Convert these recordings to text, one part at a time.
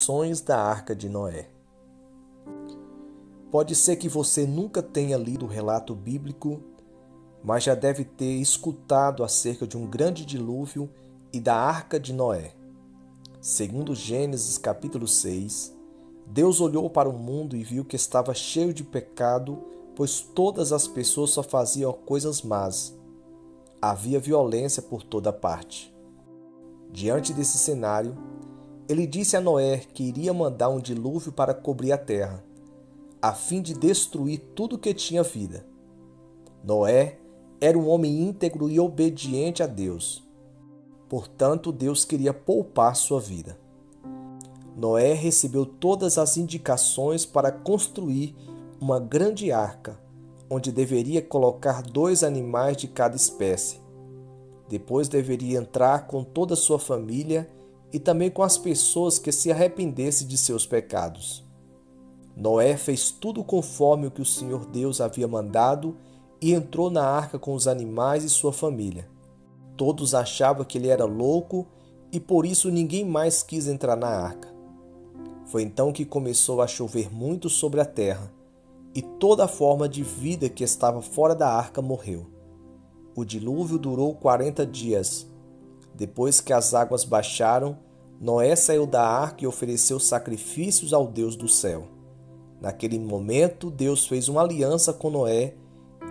Lições da Arca de Noé. Pode ser que você nunca tenha lido o relato bíblico, mas já deve ter escutado acerca de um grande dilúvio e da Arca de Noé. Segundo Gênesis capítulo 6, Deus olhou para o mundo e viu que estava cheio de pecado, pois todas as pessoas só faziam coisas más. Havia violência por toda parte. Diante desse cenário, ele disse a Noé que iria mandar um dilúvio para cobrir a terra, a fim de destruir tudo que tinha vida. Noé era um homem íntegro e obediente a Deus. Portanto, Deus queria poupar sua vida. Noé recebeu todas as indicações para construir uma grande arca, onde deveria colocar dois animais de cada espécie. Depois deveria entrar com toda a sua família e também com as pessoas que se arrependessem de seus pecados. Noé fez tudo conforme o que o Senhor Deus havia mandado e entrou na arca com os animais e sua família. Todos achavam que ele era louco e por isso ninguém mais quis entrar na arca. Foi então que começou a chover muito sobre a terra, e toda a forma de vida que estava fora da arca morreu. O dilúvio durou quarenta dias. Depois que as águas baixaram, Noé saiu da arca e ofereceu sacrifícios ao Deus do céu. Naquele momento, Deus fez uma aliança com Noé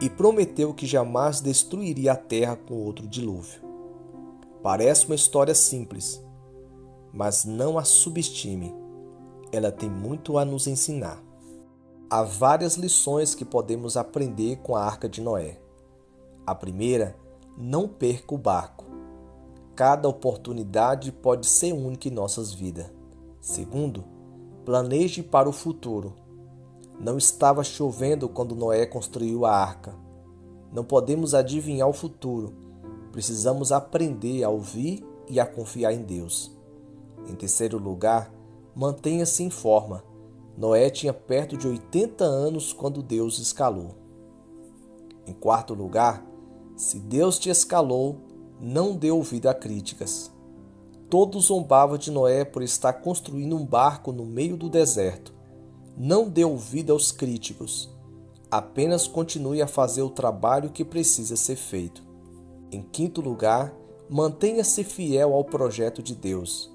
e prometeu que jamais destruiria a terra com outro dilúvio. Parece uma história simples, mas não a subestime ela tem muito a nos ensinar. Há várias lições que podemos aprender com a arca de Noé. A primeira, não perca o barco. Cada oportunidade pode ser única em nossas vidas. Segundo, planeje para o futuro. Não estava chovendo quando Noé construiu a arca. Não podemos adivinhar o futuro. Precisamos aprender a ouvir e a confiar em Deus. Em terceiro lugar, mantenha-se em forma. Noé tinha perto de 80 anos quando Deus escalou. Em quarto lugar, se Deus te escalou, não dê ouvido a críticas. Todos zombavam de Noé por estar construindo um barco no meio do deserto. Não dê ouvido aos críticos. Apenas continue a fazer o trabalho que precisa ser feito. Em quinto lugar, mantenha-se fiel ao projeto de Deus.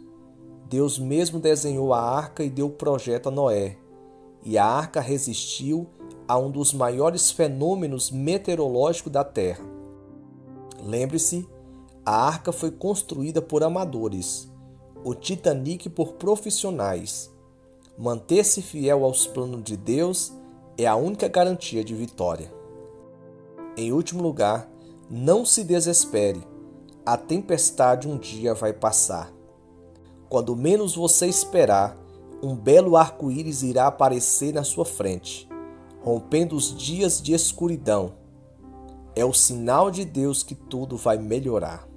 Deus mesmo desenhou a arca e deu o projeto a Noé. E a arca resistiu a um dos maiores fenômenos meteorológicos da Terra. Lembre-se, a arca foi construída por amadores, o Titanic por profissionais. Manter-se fiel aos planos de Deus é a única garantia de vitória. Em último lugar, não se desespere. A tempestade um dia vai passar. Quando menos você esperar, um belo arco-íris irá aparecer na sua frente, rompendo os dias de escuridão. É o sinal de Deus que tudo vai melhorar.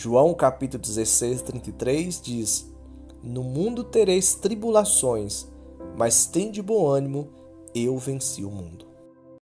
João capítulo 16, 33 diz: No mundo tereis tribulações, mas tem de bom ânimo, eu venci o mundo.